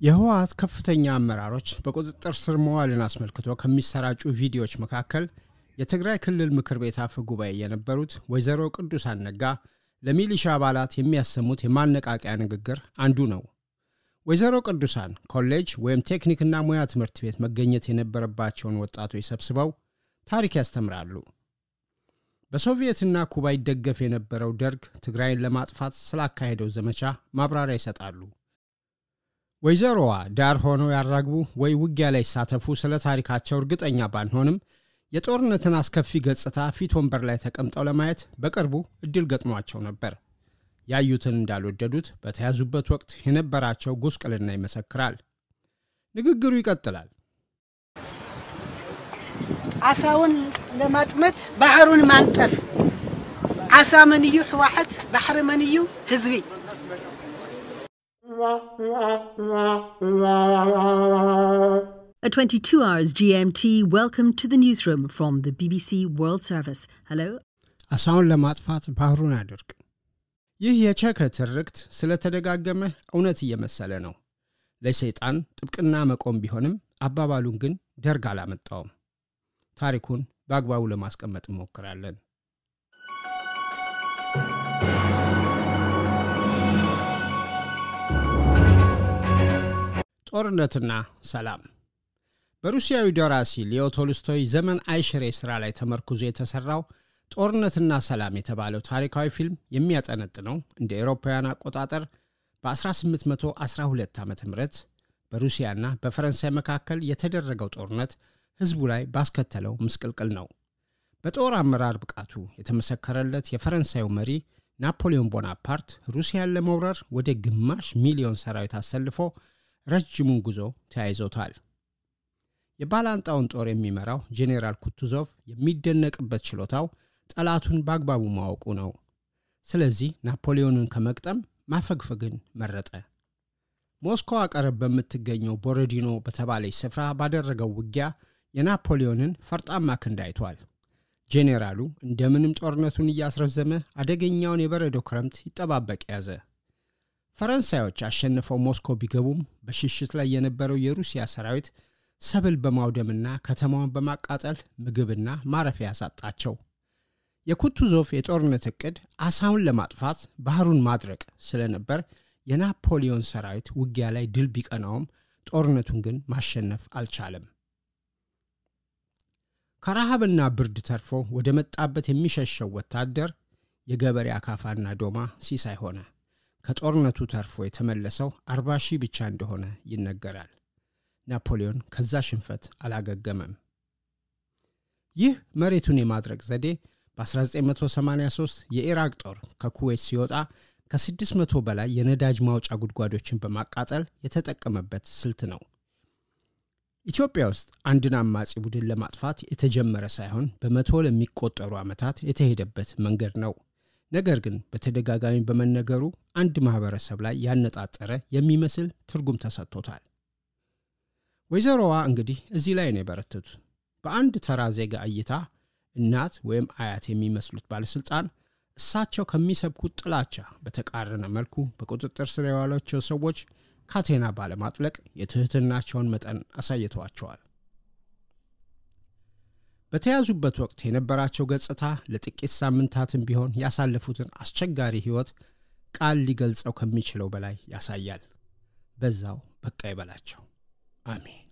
የህወሓት ከፍተኛ አመራሮች በቁጥጥር ስር መዋልን አስመልክቶ ከሚሰራጩ ቪዲዮዎች መካከል የትግራይ ክልል ምክር ቤት አፈ ጉባኤ የነበሩት ወይዘሮ ቅዱሳን ነጋ ለሚሊሻ አባላት የሚያሰሙት የማነቃቂያ ንግግር አንዱ ነው። ወይዘሮ ቅዱሳን ኮሌጅ ወይም ቴክኒክና ሙያ ትምህርት ቤት መገኘት የነበረባቸውን ወጣቶች ሰብስበው ታሪክ ያስተምራሉ። በሶቪየትና ኩባ ይደገፍ የነበረው ደርግ ትግራይን ለማጥፋት ስላካሄደው ዘመቻ ማብራሪያ ይሰጣሉ። ወይዘሮዋ ዳር ሆነው ያራግቡ ወይ ውጊያ ላይ ይሳተፉ ስለ ታሪካቸው እርግጠኛ ባንሆንም የጦርነትን አስከፊ ገጽታ ፊት ወንበር ላይ ተቀምጠው ለማየት በቅርቡ እድል ገጥሟቸው ነበር። ያዩትን እንዳልወደዱት በተያዙበት ወቅት የነበራቸው ጉስቅልና ይመሰክራል። ንግግሩ ይቀጥላል። ዓሳውን ለማጥመት ባሕሩን ማንጠፍ። ዓሳ መን እዩ ሕወሓት፣ ባሕሪ መን እዩ ህዝቢ። At 22 hours GMT, welcome to the newsroom from the BBC World Service. Hello, አሳውን ለማጥፋት ባህሩን አድርግ። ይህ የቸከ ትርክት ስለተደጋገመ እውነት እየመሰለ ነው። ለሰይጣን ጥብቅና መቆም ቢሆንም አባባሉን ግን ደርግ አላመጣውም። ታሪኩን በአግባቡ ለማስቀመጥ እንሞክራለን። ጦርነትና ሰላም በሩሲያዊ ደራሲ ሊዮ ቶልስቶይ ዘመን አይሽሬ ሥራ ላይ ተመርኩዞ የተሠራው ጦርነትና ሰላም የተባለው ታሪካዊ ፊልም የሚያጠነጥነው እንደ ኤሮፓውያን አቆጣጠር በ1812 ዓ ም በሩሲያና በፈረንሳይ መካከል የተደረገው ጦርነት ሕዝቡ ላይ ባስከተለው ምስቅልቅል ነው። በጦር አመራር ብቃቱ የተመሰከረለት የፈረንሳዩ መሪ ናፖሊዮን ቦናፓርት ሩሲያን ለመውረር ወደ ግማሽ ሚሊዮን ሰራዊት አሰልፎ ረጅሙን ጉዞ ተያይዞታል። የባላንጣውን ጦር የሚመራው ጄኔራል ኩቱዞቭ የሚደነቅበት ችሎታው ጠላቱን በአግባቡ ማወቁ ነው። ስለዚህ ናፖሊዮንን ከመግጠም ማፈግፈግን መረጠ። ሞስኮ አቀረብ በምትገኘው ቦሮዲኖ በተባለች ስፍራ ባደረገው ውጊያ የናፖሊዮንን ፈርጣማ ክንድ አይቷል። ጄኔራሉ እንደምንም ጦርነቱን እያስረዘመ አደገኛውን የበረዶ ክረምት ይጠባበቅ ያዘ። ፈረንሳዮች አሸንፈው ሞስኮ ቢገቡም በሽሽት ላይ የነበረው የሩሲያ ሰራዊት ሰብል በማውደምና ከተማዋን በማቃጠል ምግብና ማረፊያ ያሳጣቸው። የኩቱዞፍ የጦርነት ዕቅድ አሳውን ለማጥፋት ባህሩን ማድረቅ ስለነበር የናፖሊዮን ሰራዊት ውጊያ ላይ ድል ቢቀናውም ጦርነቱን ግን ማሸነፍ አልቻለም። ከረሃብና ብርድ ተርፎ ወደ መጣበት የሚሸሸው ወታደር የገበሬ አካፋና ዶማ ሲሳይ ሆነ። ከጦርነቱ ተርፎ የተመለሰው አርባ ሺህ ብቻ እንደሆነ ይነገራል። ናፖሊዮን ከዛ ሽንፈት አላገገመም። ይህ መሬቱን የማድረግ ዘዴ በ1983 የኢራቅ ጦር ከኩዌት ሲወጣ ከ600 በላይ የነዳጅ ማውጫ ጉድጓዶችን በማቃጠል የተጠቀመበት ስልት ነው። ኢትዮጵያ ውስጥ አንድን አማጺ ቡድን ለማጥፋት የተጀመረ ሳይሆን በመቶ ለሚቆጠሩ ዓመታት የተሄደበት መንገድ ነው። ነገር ግን በተደጋጋሚ በመነገሩ አንድ ማኅበረሰብ ላይ ያነጣጠረ የሚመስል ትርጉም ተሰጥቶታል። ወይዘሮዋ እንግዲህ እዚህ ላይ ነው የበረቱት። በአንድ ተራ ዜጋ እይታ እናት ወይም አያት የሚመስሉት ባለሥልጣን እሳቸው ከሚሰብኩት ጥላቻ በተቃረነ መልኩ በቁጥጥር ስር የዋሏቸው ሰዎች ካቴና ባለማጥለቅ የትሕትናቸውን መጠን አሳይተዋቸዋል። በተያዙበት ወቅት የነበራቸው ገጽታ ለጥቂት ሳምንታትም ቢሆን ያሳለፉትን አስቸጋሪ ሕይወት ቃል ሊገልጸው ከሚችለው በላይ ያሳያል። በዛው በቃ ይበላቸው። አሜን።